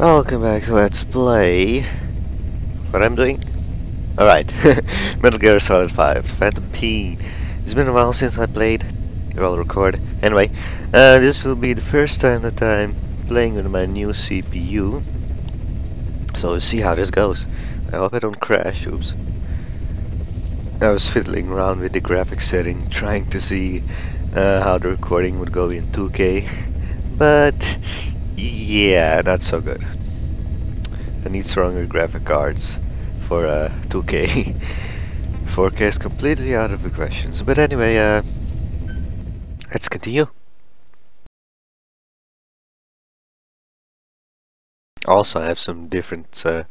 Welcome back to Let's Play. What I'm doing? Alright, Metal Gear Solid 5, Phantom Pain. It's been a while since I played. I'll record. Anyway, uh, this will be the first time that I'm playing with my new CPU. So we'll see how this goes. I hope I don't crash, oops. I was fiddling around with the graphics setting, trying to see uh, how the recording would go in 2K. But yeah, not so good. I need stronger graphic cards for uh, 2K. 4K is completely out of the questions. But anyway, uh, let's continue. Also, I have some different. Uh,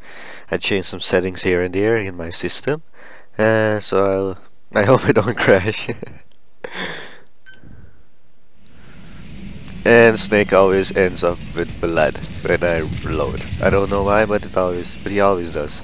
I changed some settings here and there in my system, uh, so I'll, I hope I don't crash. And Snake always ends up with blood when I reload. I don't know why, but it always, but he always does.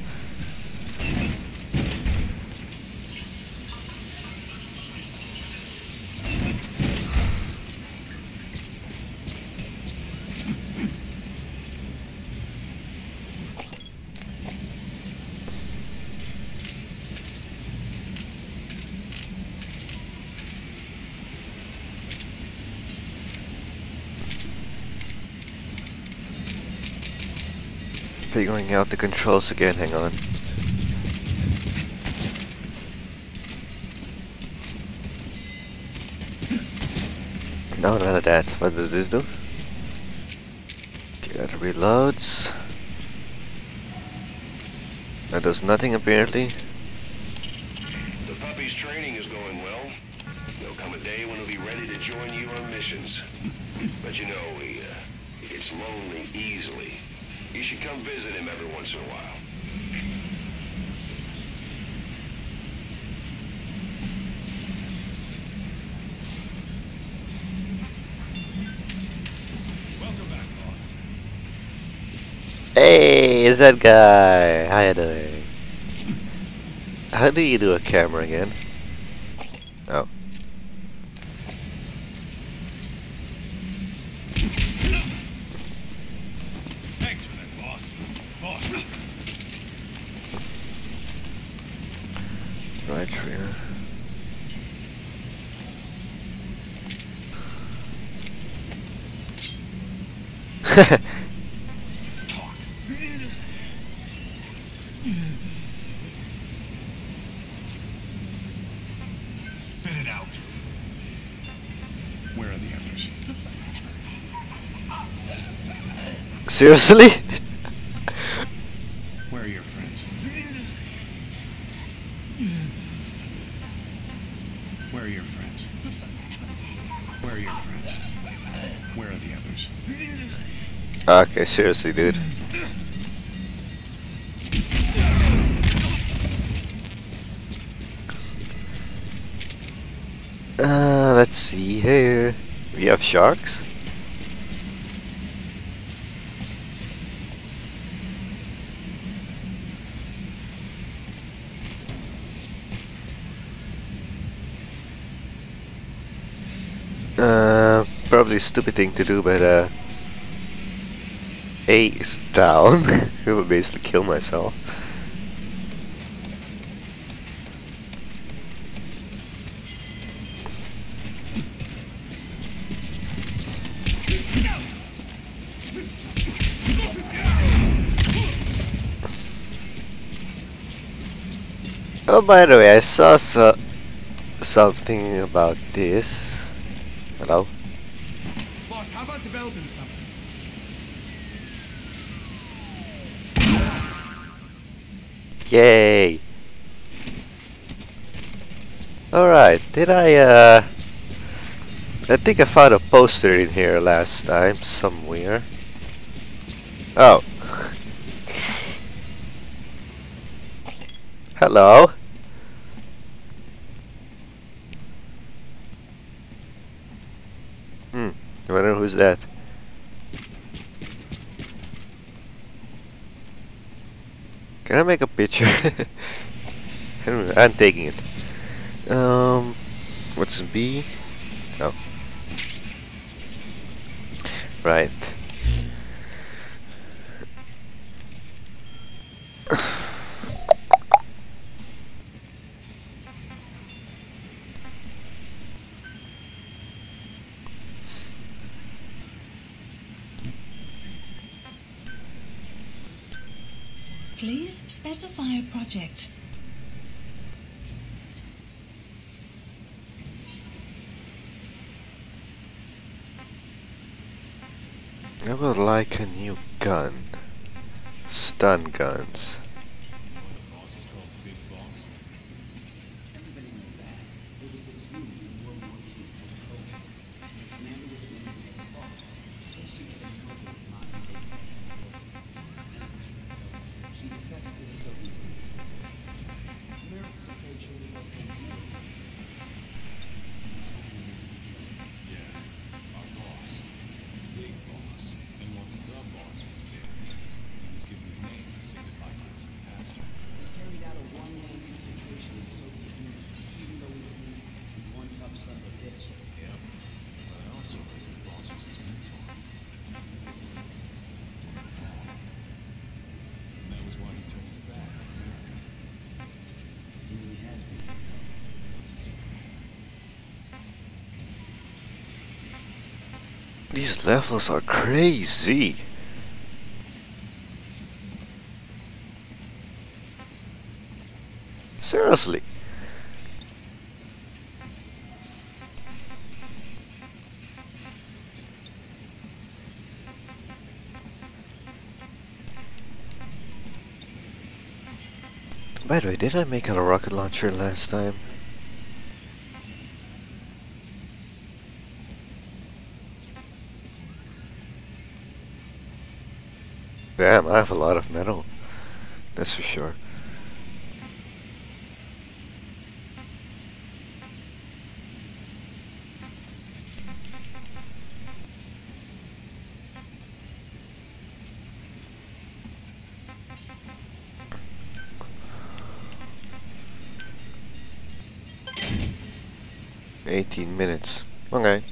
Figuring out the controls again, hang on. No, none of that. What does this do? Okay, that reloads. That does nothing apparently. The puppy's training is going well. There'll come a day when he'll be ready to join you on missions. But you know, he, uh, he gets lonely easily. You should come visit him every once in a while. Hey, is that guy? How you doing? How do you do a camera again? Oh. Thanks for that, boss. Boss. Right trigger. Talk. Spit it out. Where are the others? Seriously? Where are your friends? Where are your friends? Where are your friends? Where are the others? Okay, seriously, dude. Uh, let's see here. We have sharks. A stupid thing to do, but uh, A is down. I would basically kill myself. Oh, by the way, I saw so something about this. Hello? Boss, how about developing something? Yay! Alright, did I, uh... I think I found a poster in here last time, somewhere. Oh. Hello? Hmm, I wonder who's that. Can I make a picture? I don't know, I'm taking it. Um, what's B? Oh. Right. Please specify a project. I would like a new gun. Stun guns. These levels are crazy. Seriously. By the way, did I make a rocket launcher last time? Damn, I have a lot of metal. That's for sure. Eighteen minutes. Okay.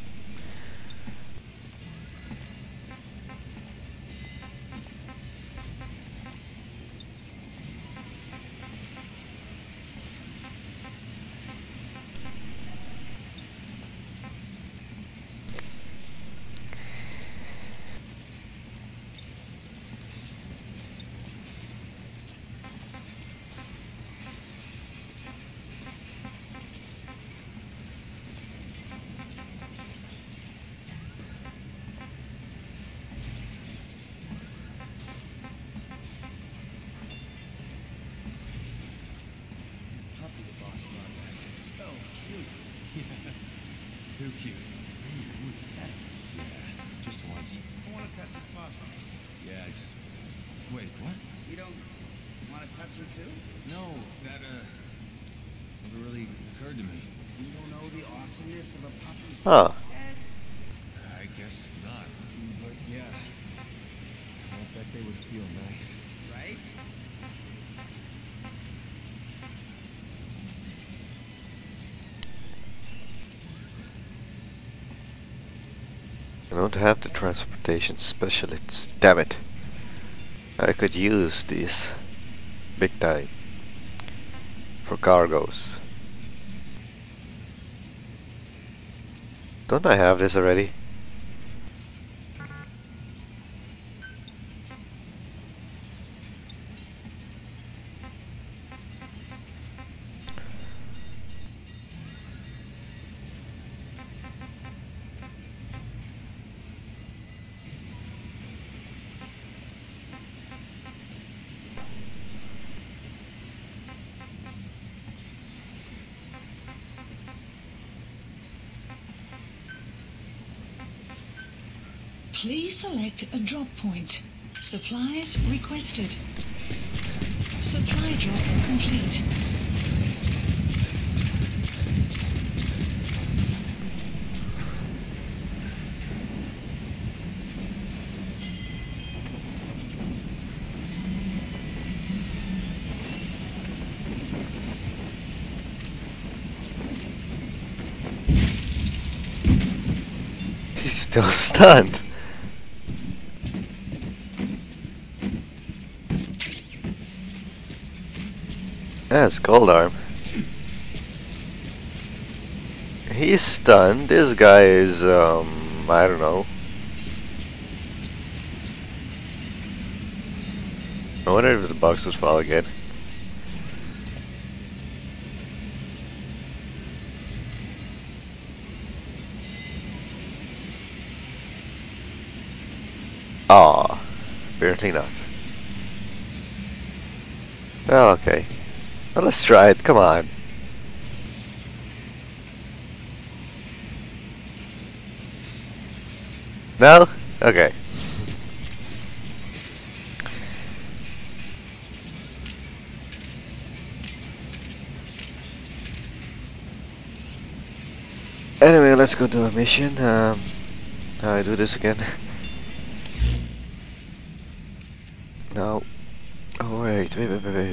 That puppy the boss brought back is so cute. Too cute. Man, I want to pet him. Yeah, just once. I want to touch his papa. Yeah, I just... Wait, what? You don't want to touch him too? No, that, uh... Never really occurred to me. You don't know the awesomeness of a puppy's Huh. pet? I guess not. But yeah. I bet they would feel nice. Right? I don't have the specialists, damn it. I could use these big time for cargoes. Don't I have this already? Please select a drop point. Supplies requested. Supply drop complete. He's still stunned. That's cold Arm. He's stunned. This guy is, um, I don't know. I wonder if the box was fall again. Ah, apparently not. Well, okay. Well, let's try it. Come on. No? Okay. Anyway, let's go to a mission. Um, how I do this again? no. Oh wait, wait, wait, wait, wait,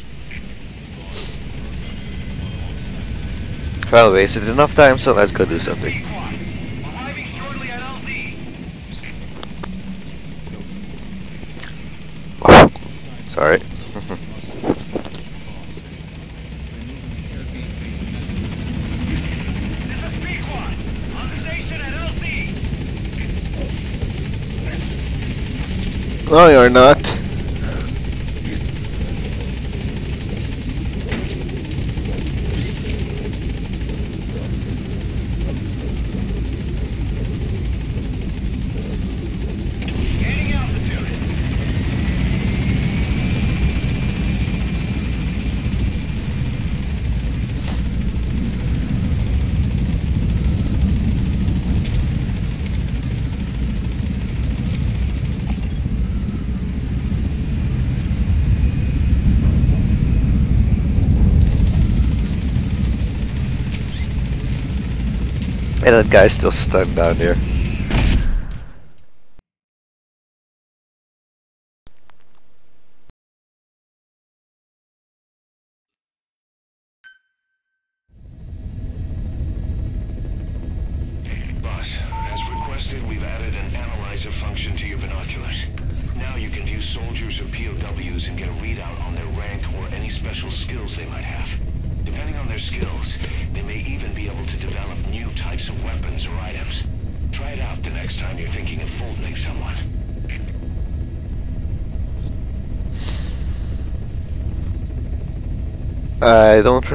Well, wasted enough time, so let's go do something. Sorry. no, you're not. That guy's still stunned down there.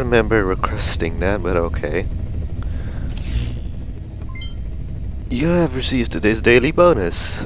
Remember requesting that, but okay. You have received today's daily bonus.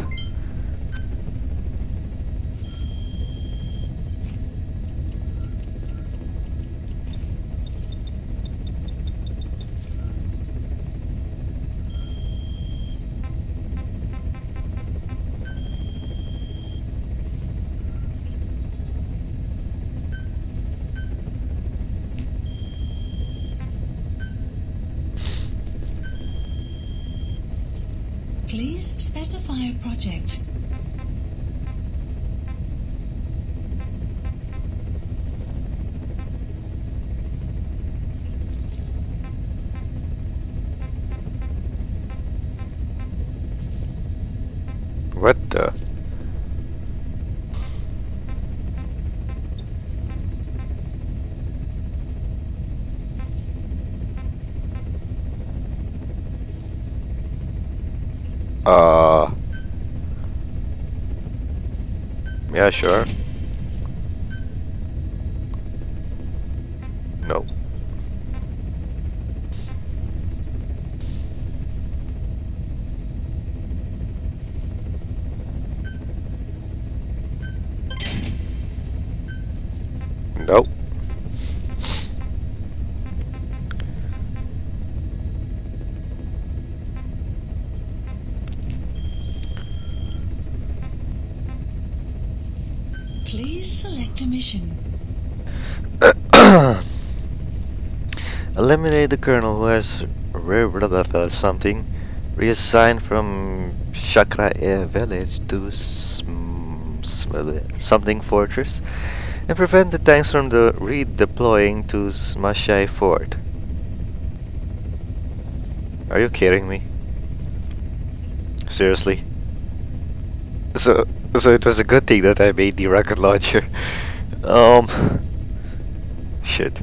Please specify a project. What the? Uh. Sure. No. Nope. Please select a mission. Eliminate the colonel who has re- blah, blah, blah, something reassigned from Sakhra Ee Village to something fortress and prevent the tanks from the redeploying to Smasei Fort. Are you kidding me? Seriously? So, so it was a good thing that I made the rocket launcher. Um, shit.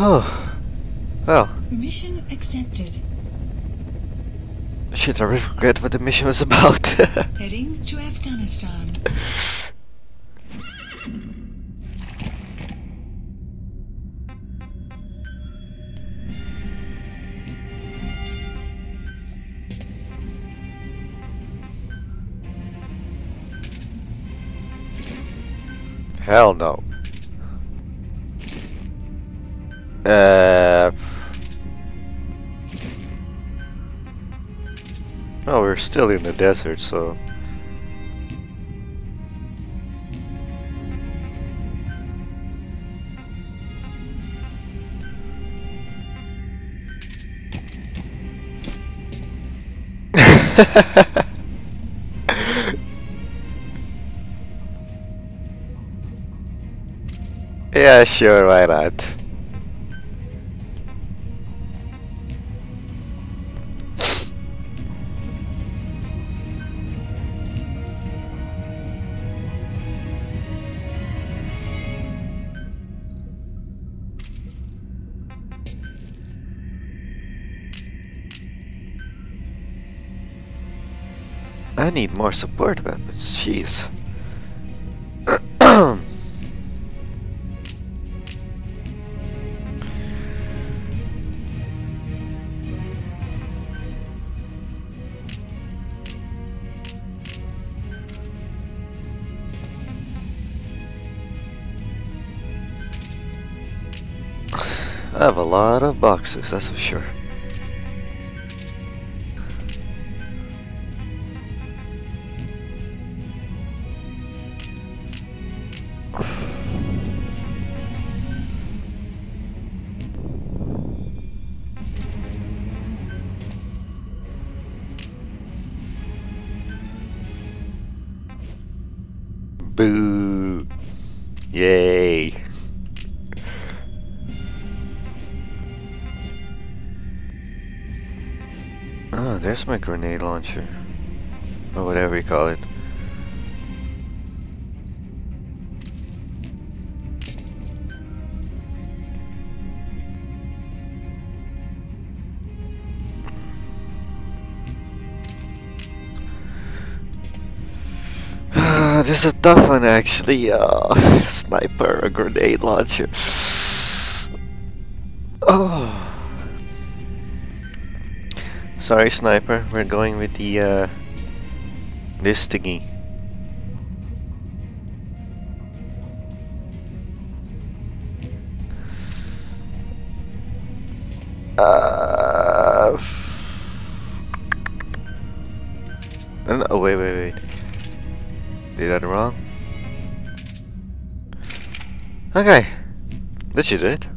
Oh, well, Mission accepted. shit, I really forget what the mission was about. Heading to Afghanistan. Hell no. Uh. Oh, we're still in the desert, so. yeah, sure, why not? More support weapons, jeez. I have a lot of boxes, that's for sure. There's my grenade launcher. Or whatever you call it. This is a tough one actually. Uh, sniper, a grenade launcher. Sorry, sniper. We're going with the uh, this thingy. Uh, and, oh wait, wait, wait. Did that wrong? Okay, Did you do it?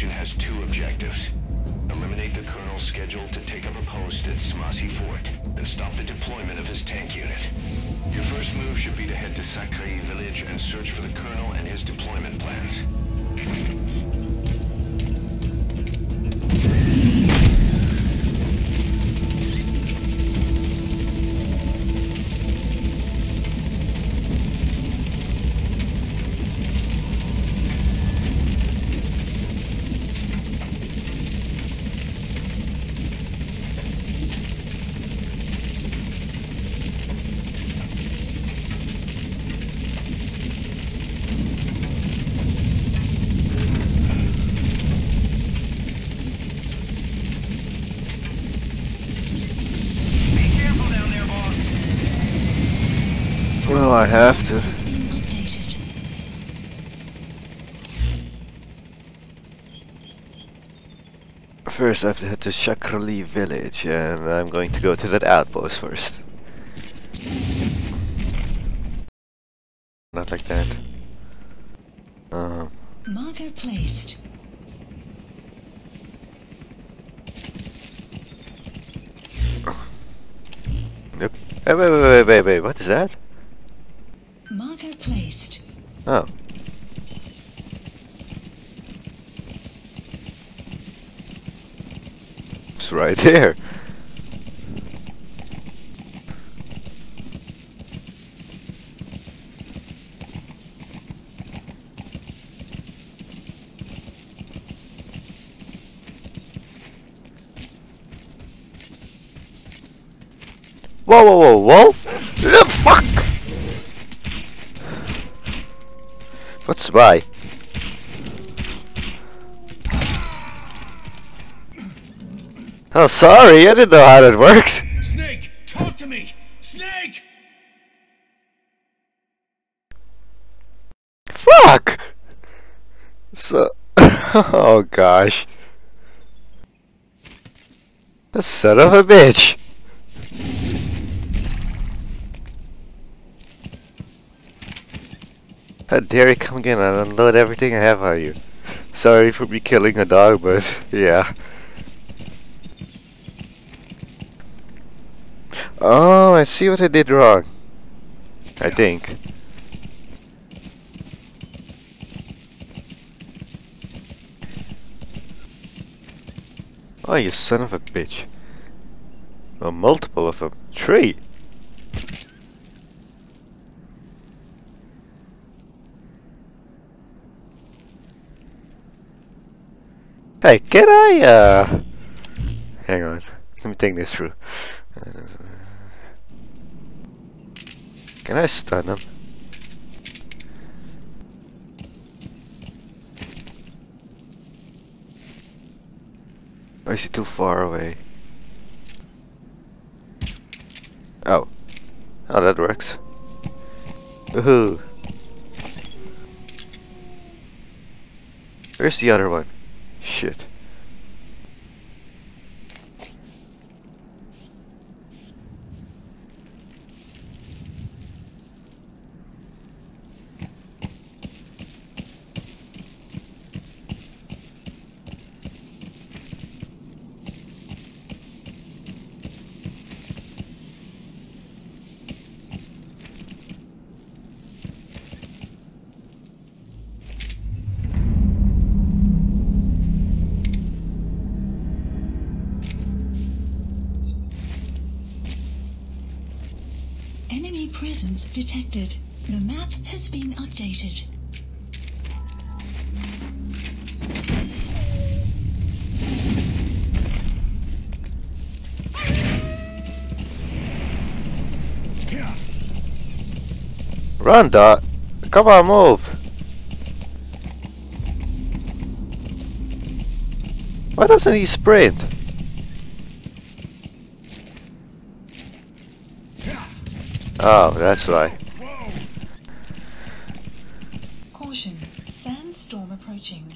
Mission has two objectives. Eliminate the Colonel's schedule to take up a post at Smasei Fort, and stop the deployment of his tank unit. Your first move should be to head to Sakhra Ee village and search for the Colonel and his deployment plans. First, I have to head to Sakhra Ee village, and I'm going to go to that outpost first. Not like that. Um, Marker placed. nope. Hey, wait, wait, wait, wait, wait, what is that? Marker placed. Oh. Right there. Whoa, whoa, whoa, whoa! The fuck! What's why? Oh, sorry, I didn't know how that worked. Snake, talk to me! Snake! Fuck! So, oh gosh. The son of a bitch. How dare you come again and unload everything I have on you. Sorry for me killing a dog, but yeah. Oh, I see what I did wrong. I think. Oh, you son of a bitch. A multiple of a tree. Hey, can I, uh... Hang on. Let me think this through. Can I stun him? Or is he too far away? Oh. Oh, that works. Woohoo! Where's the other one? Shit. Enemy presence detected. The map has Run, Dot. Come on, move. Why doesn't he sprint? Oh, that's why. Caution. Sandstorm approaching.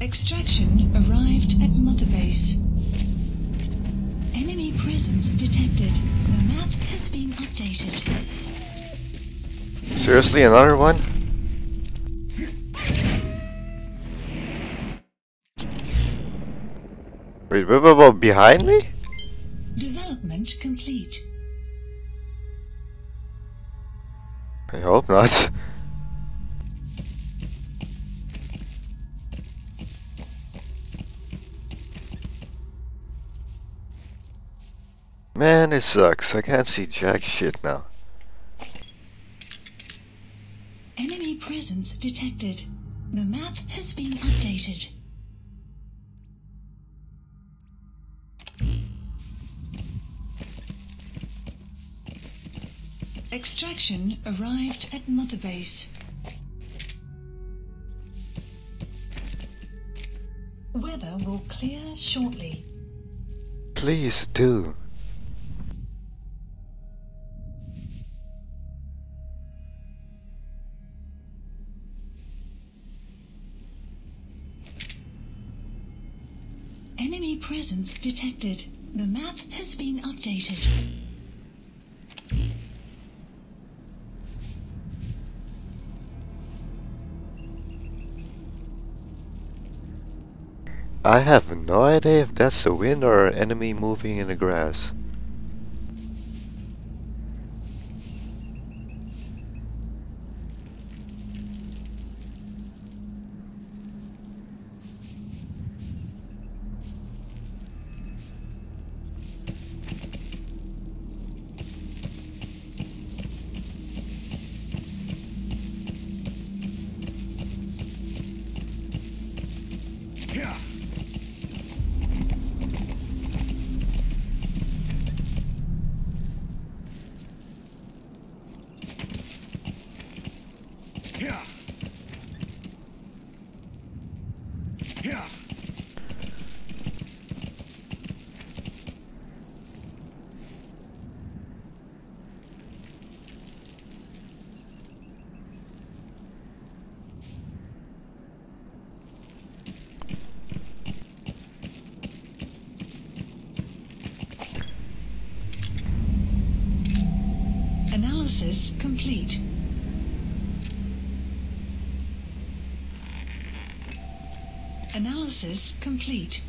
Extraction arrived at Mother Base. Enemy presence detected. The map has been updated. Seriously, another one? Wait, wait, wait, behind me? Development complete. I hope not. It sucks. I can't see jack shit now. Enemy presence detected. The map has been updated. Extraction arrived at Mother Base. Weather will clear shortly. Please do. Detected. The map has been updated. I have no idea if that's a wind or an enemy moving in the grass. Analysis complete. Analysis complete.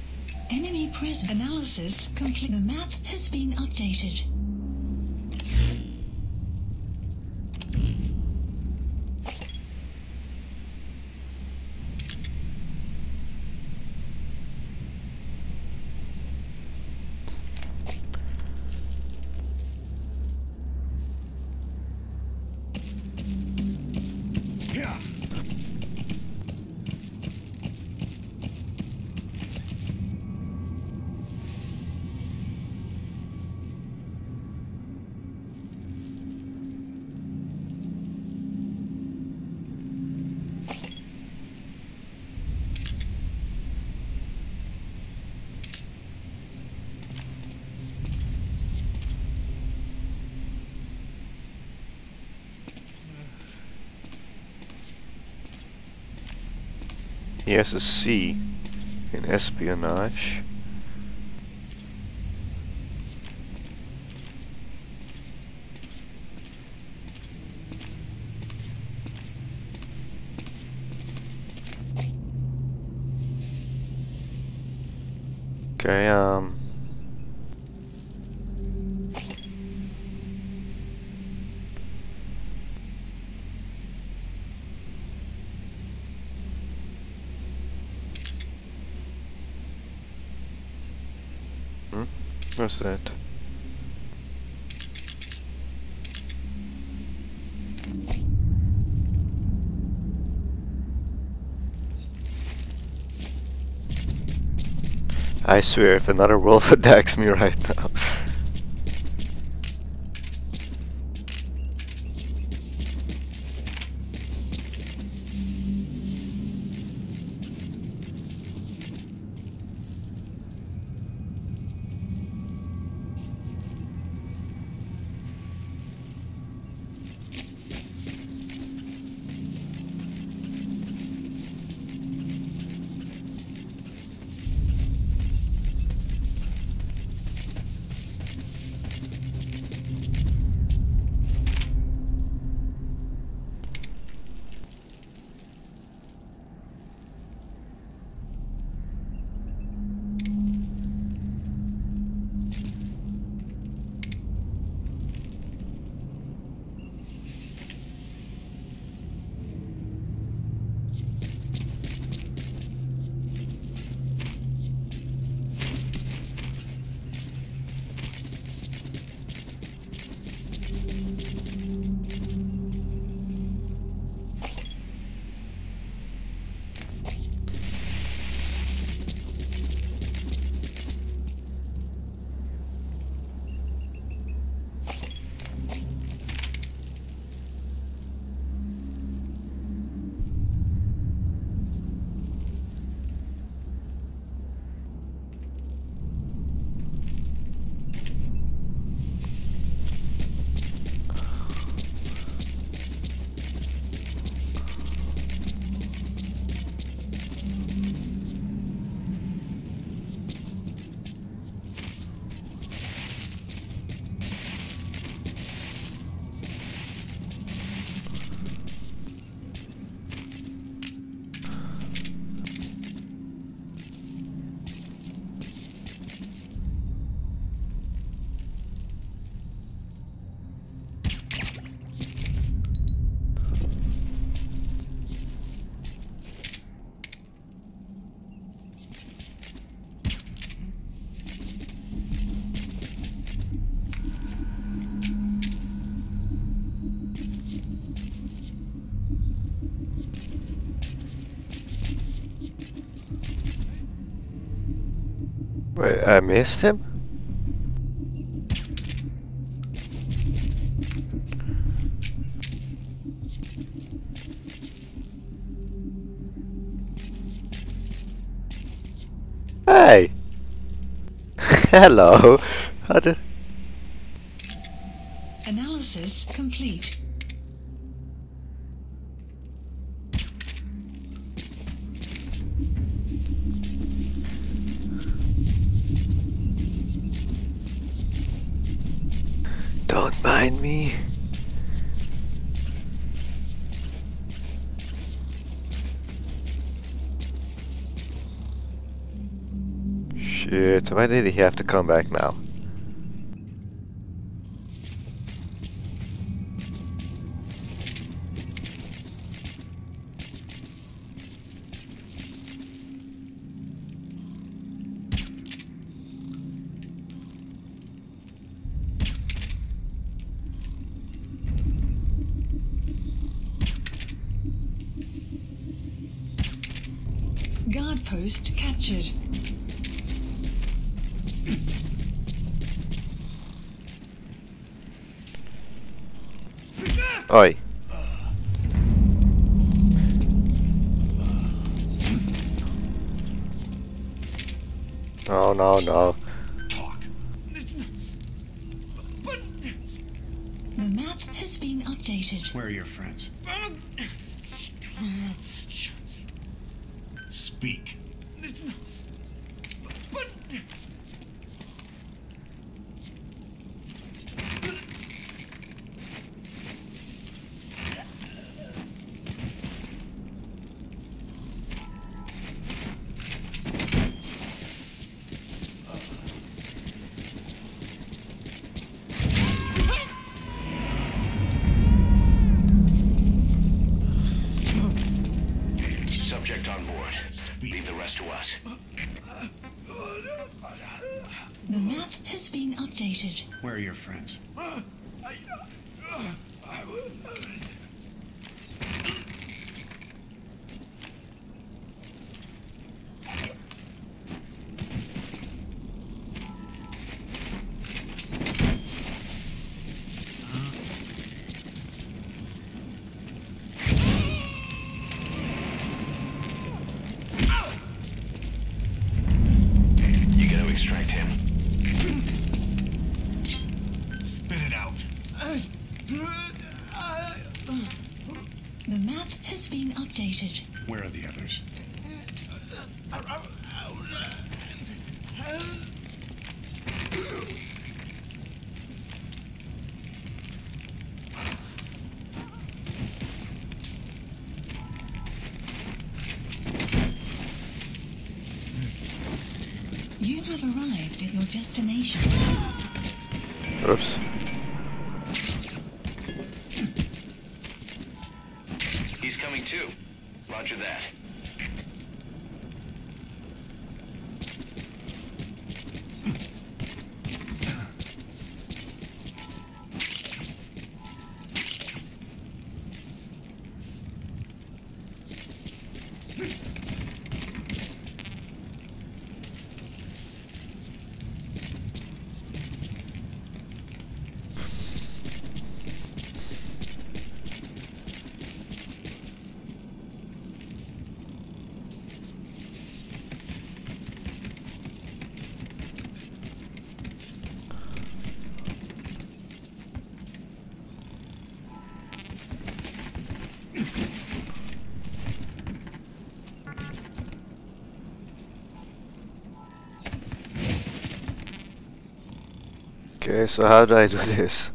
Enemy presence. Analysis complete. The map has been updated. He has a C in espionage. Okay, um... Hmm? That? I swear, if another wolf attacks me right now. I missed him? Hey! Hello! How did... Analysis complete. Don't mind me. Shit, why did he have to come back now? No, no, no. The map has been updated. Where are your friends? Been. Where are the others? You have arrived at your destination. Oops. He's coming too. Roger that. Okay, so how do I do this?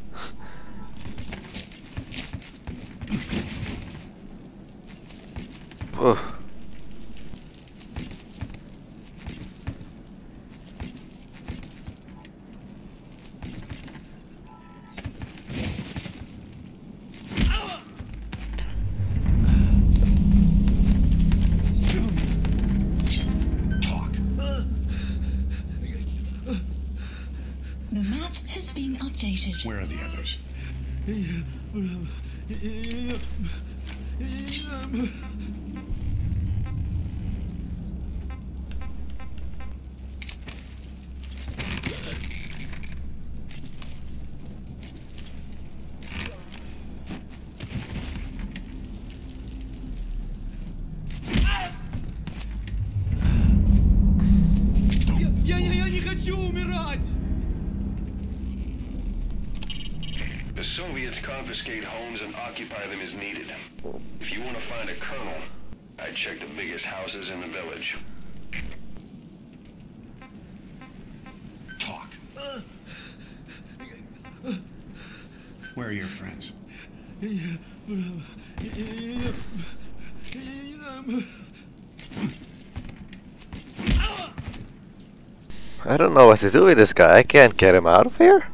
To do with this guy. I can't get him out of here.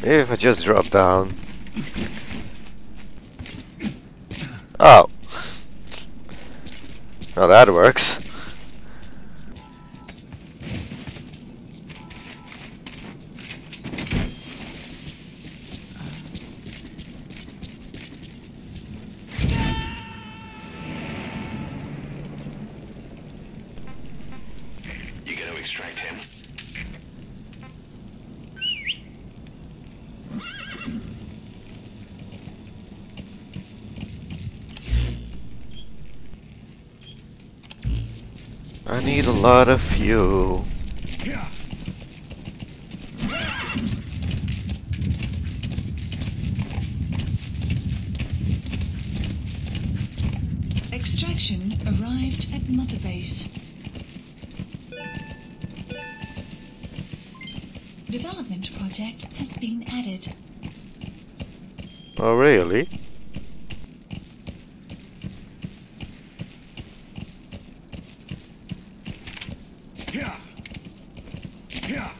Maybe if I just drop down. Oh. Well, that works. Extract him. I need a lot of fuel. Extraction arrived at Mother Base. Development project has been added. Oh, really? Yeah. Yeah.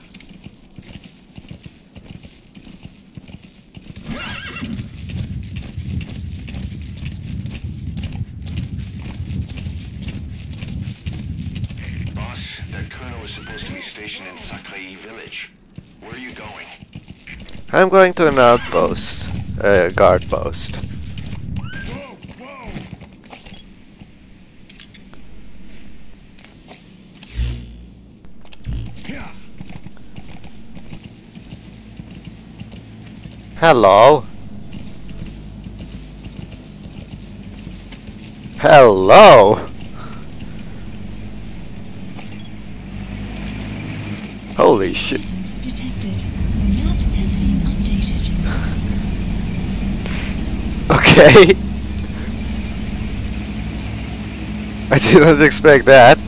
Boss, that colonel was supposed to be stationed in Sakhra Ee village. Where are you going? I'm going to an outpost, a guard post. Hello. Hello. Holy shit. Detected. The map has been updated. Okay. I did not expect that.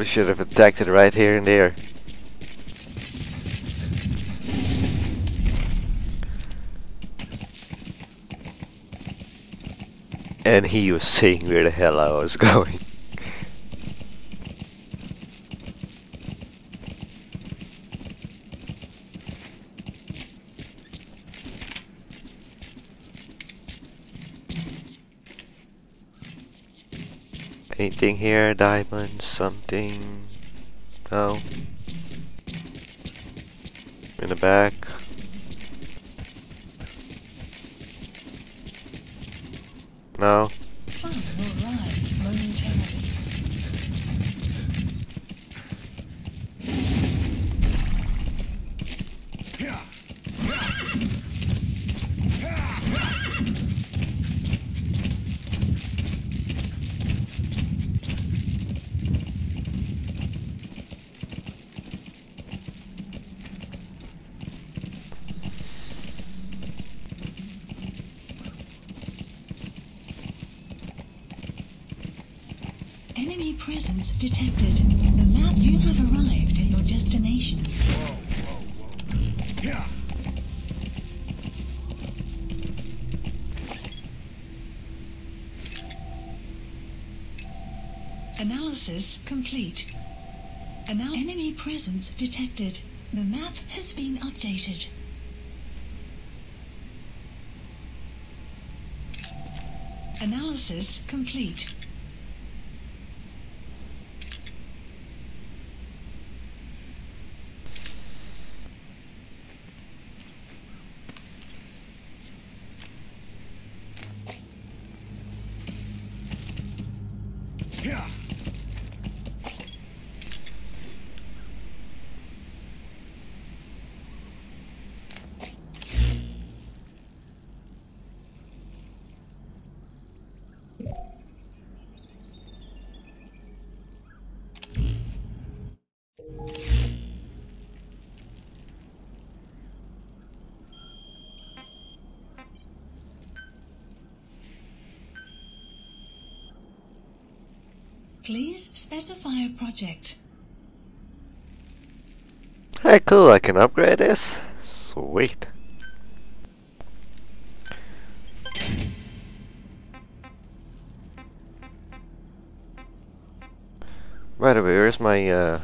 Probably should have attacked it right here and there. And he was seeing where the hell I was going. Anything here? Diamonds? Something? No. In the back. No. Sun will rise momentarily. Yeah. Enemy presence detected. The map you have arrived at your destination. Whoa, whoa, whoa. Yeah. Analysis complete. Anal enemy presence detected. The map has been updated. Analysis complete. Please specify a project. Hey, cool, I can upgrade this? Sweet. By the way, where's my, uh...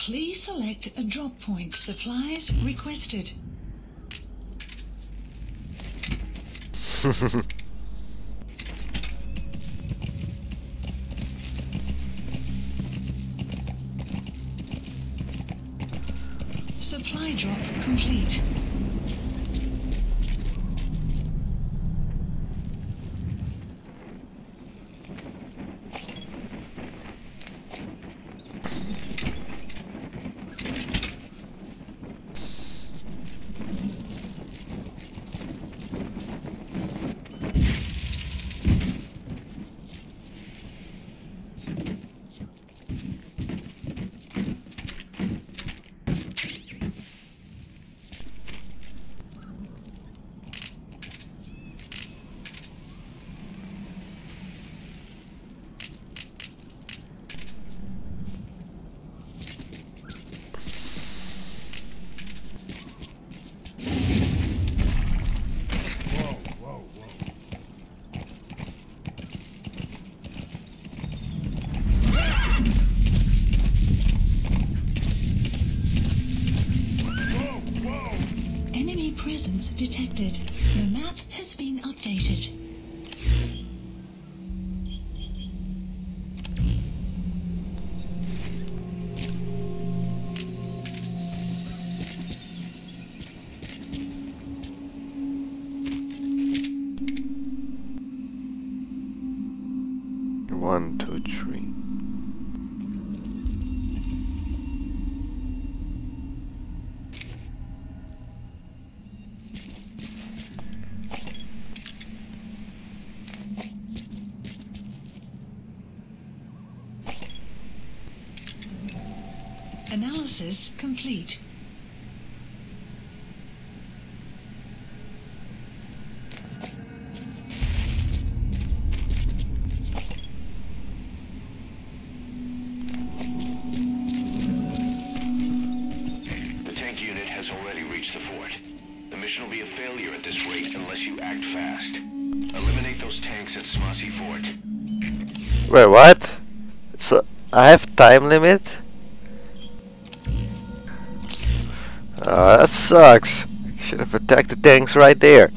Please select a drop point. Supplies requested. Supply drop complete. Whoa, whoa, whoa. Whoa, whoa! Enemy presence detected. The map has been updated. Complete. The tank unit has already reached the fort. The mission will be a failure at this rate unless you act fast. Eliminate those tanks at Smasei Fort. Wait, what? So I have time limit? Sucks. Should have attacked the tanks right there.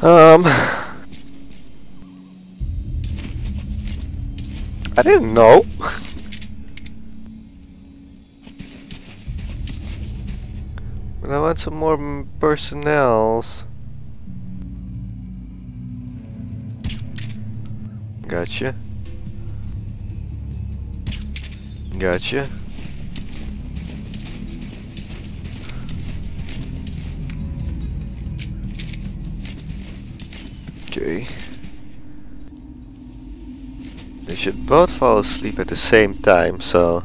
Um, I didn't know. but I want some more personnels. Gotcha. Gotcha. They should both fall asleep at the same time, so...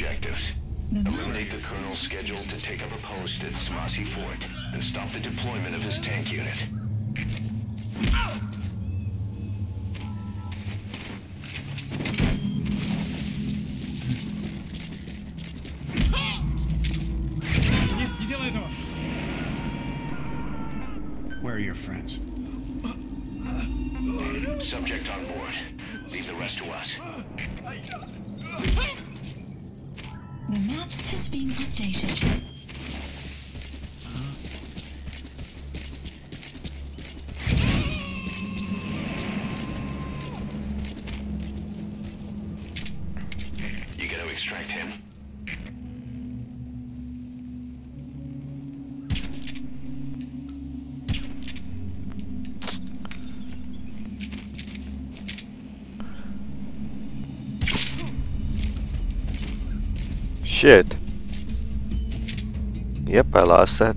objectives. The Eliminate the colonel's schedule to take up a post at Smasei Fort and stop the deployment of his tank unit. I lost that.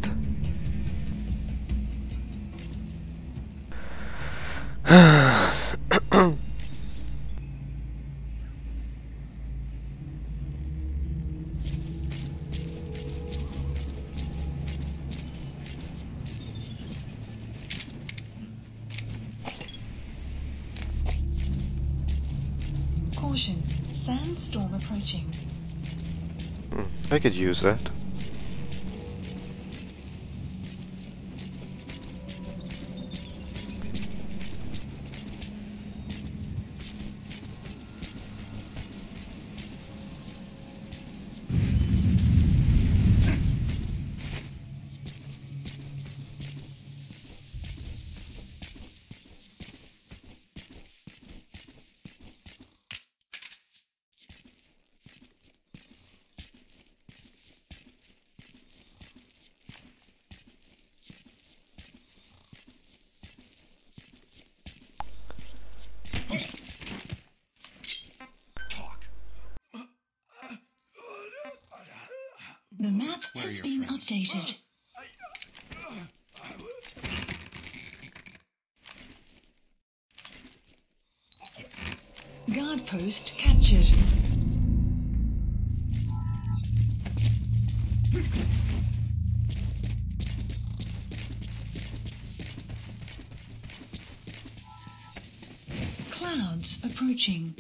Caution. Sandstorm approaching. Hmm, I could use that. The map Where has been friends? updated. Guard post captured. Clouds approaching.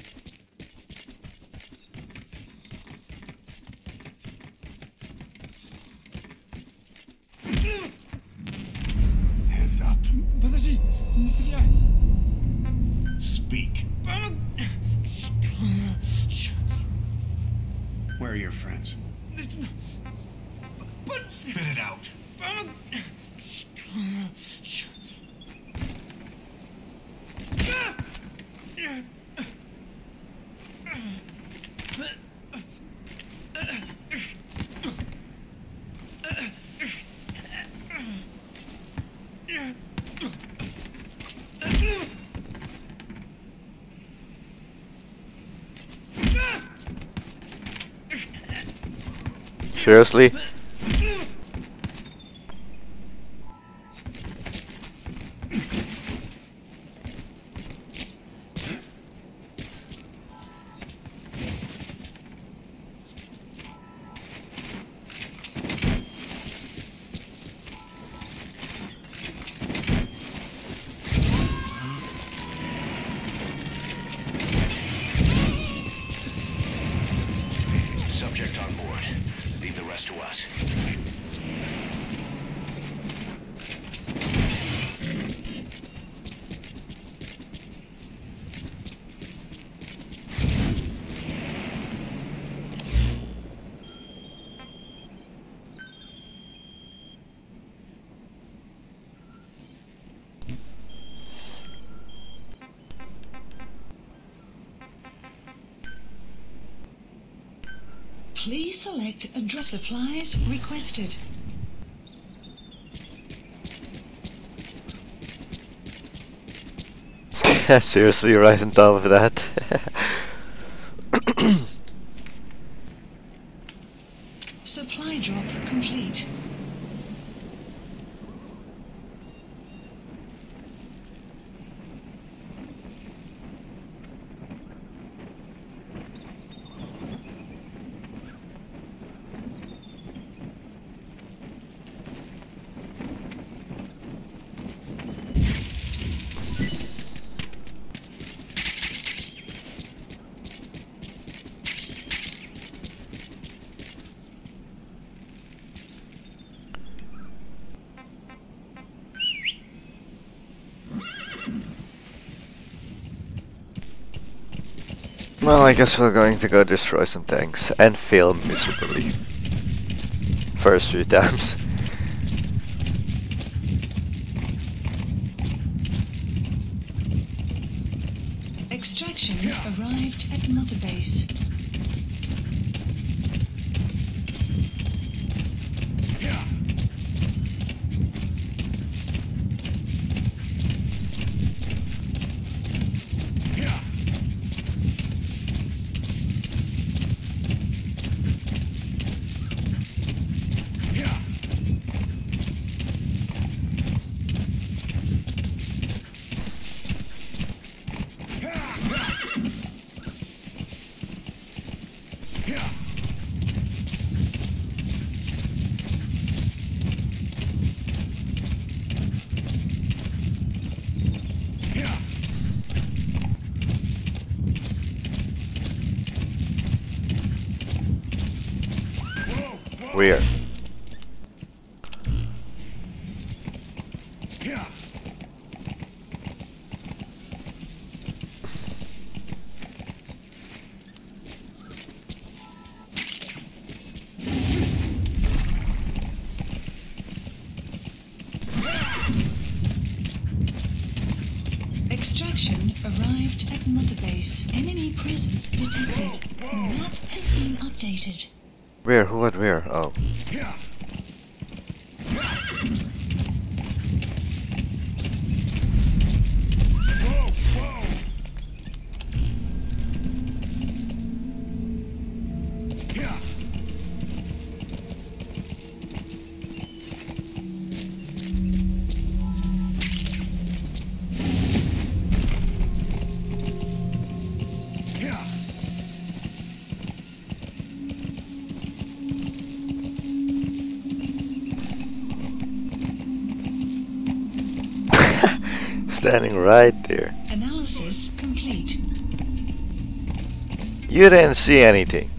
Seriously? Please select address supplies requested. Seriously, right on top of that. Supply drop complete. Well, I guess we're going to go destroy some tanks and fail miserably. First few times. Extraction arrived at Mother Base. Weird. Extraction arrived at Mother Base. Enemy presence detected. The map has Where? Who? What? Where? Oh. Standing right there. Analysis complete. You didn't see anything.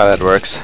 Oh, that works.